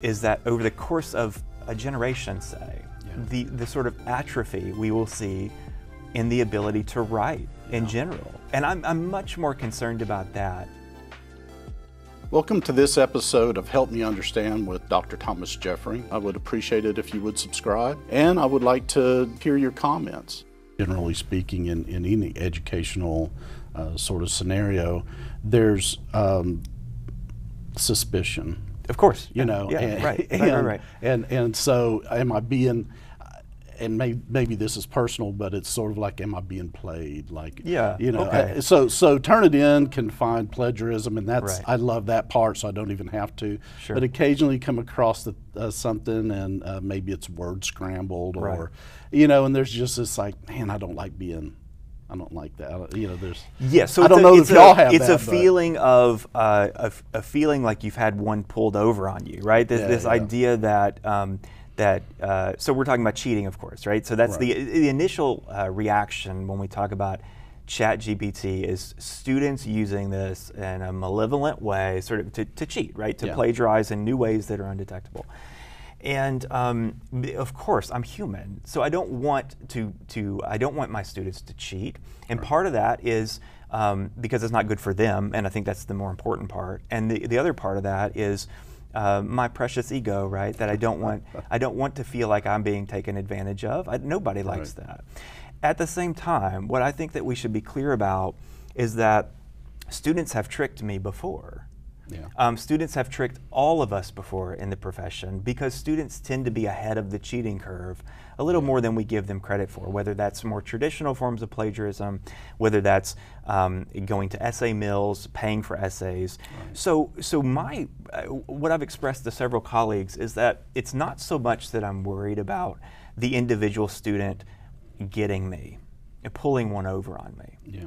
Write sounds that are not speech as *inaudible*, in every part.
is that over the course of a generation, say, Yeah. the, the sort of atrophy we will see in the ability to write in general. And I'm, I'm much more concerned about that. Welcome to this episode of Help Me Understand with Dr. Thomas Jeffrey. I would appreciate it if you would subscribe, and I would like to hear your comments. Generally speaking, in, in any educational uh, sort of scenario, there's um, suspicion. Of course. You know, yeah, and, right, *laughs* and, right, right. And, and so, am I being, and may, maybe this is personal, but it's sort of like, am I being played? Like, Yeah, you know, okay. uh, so so in can find plagiarism, and that's Right. I love that part, so I don't even have to. Sure. But occasionally come across the, uh, something, and uh, maybe it's word scrambled, or you know, and there's just this like, man, I don't like being, I don't like that. You know, there's Yeah, so I it's don't a, know if y'all have It's that, a but- feeling of uh, a, f- a feeling like you've had one pulled over on you, right? This, Yeah, this yeah. idea that um, that uh, so we're talking about cheating, of course, right? So that's the the initial uh, reaction when we talk about Chat GPT is students using this in a malevolent way, sort of to, to cheat, right? To Yeah. plagiarize in new ways that are undetectable. And um, of course, I'm human, so I don't want to, to I don't want my students to cheat. And part of that is um, because it's not good for them, and I think that's the more important part. And the, the other part of that is uh, my precious ego, right? That I don't *laughs* want I don't want to feel like I'm being taken advantage of. I, nobody likes that. At the same time, what I think that we should be clear about is that students have tricked me before. Yeah. Um, students have tricked all of us before in the profession because students tend to be ahead of the cheating curve a little more than we give them credit for, whether that's more traditional forms of plagiarism, whether that's um, going to essay mills, paying for essays. So, so my, uh, what I've expressed to several colleagues is that it's not so much that I'm worried about the individual student getting me, pulling one over on me. yeah,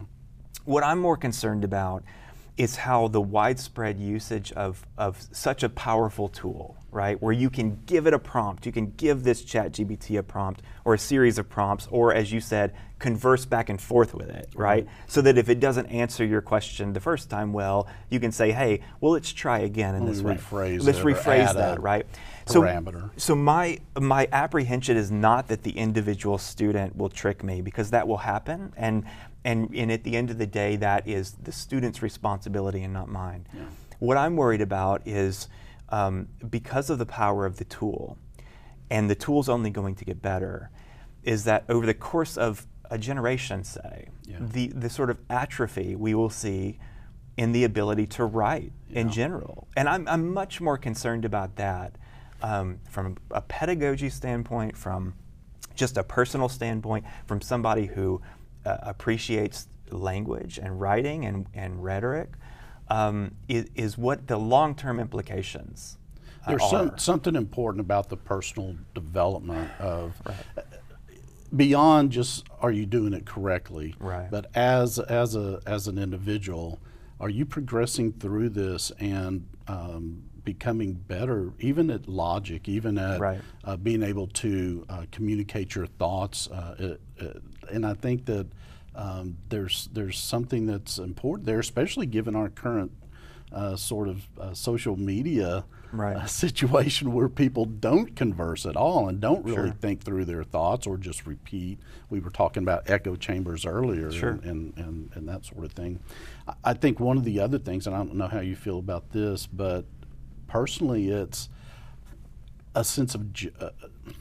What I'm more concerned about is how the widespread usage of, of such a powerful tool, right, where you can give it a prompt, you can give this ChatGPT a prompt or a series of prompts, or as you said, converse back and forth with it, right? So that if it doesn't answer your question the first time well, you can say, hey, well, let's try again in this way. rephrase let's rephrase that, right? parameter. So, so my my apprehension is not that the individual student will trick me because that will happen and and and at the end of the day that is the student's responsibility and not mine. What I'm worried about is um, because of the power of the tool, and the tool's only going to get better, is that over the course of a generation, say, Yeah. the the sort of atrophy we will see in the ability to write in general. And I'm, I'm much more concerned about that um, from a pedagogy standpoint, from just a personal standpoint, from somebody who uh, appreciates language and writing and, and rhetoric, um, is, is what the long term implications uh, There's some, something important about the personal development of beyond just are you doing it correctly, Right. but as as a as an individual, are you progressing through this and um, becoming better, even at logic, even at Right. uh, being able to uh, communicate your thoughts? Uh, it, it- and I think that um, there's there's something that's important there, especially given our current uh, sort of uh, social media Right. uh, *laughs* situation where people don't converse at all and don't really Sure. think through their thoughts or just repeat. We were talking about echo chambers earlier Sure. and, and, and, and that sort of thing. I- I think one of the other things, and I don't know how you feel about this, but personally, it's a sense of ju- uh,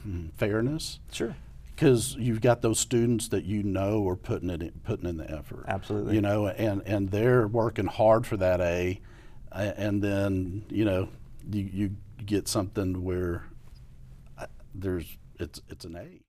hmm, fairness Sure. Because you've got those students that you know are putting it in, putting in the effort. Absolutely. You know, and and they're working hard for that A, and then you know you you get something where uh, there's it's it's an A.